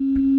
you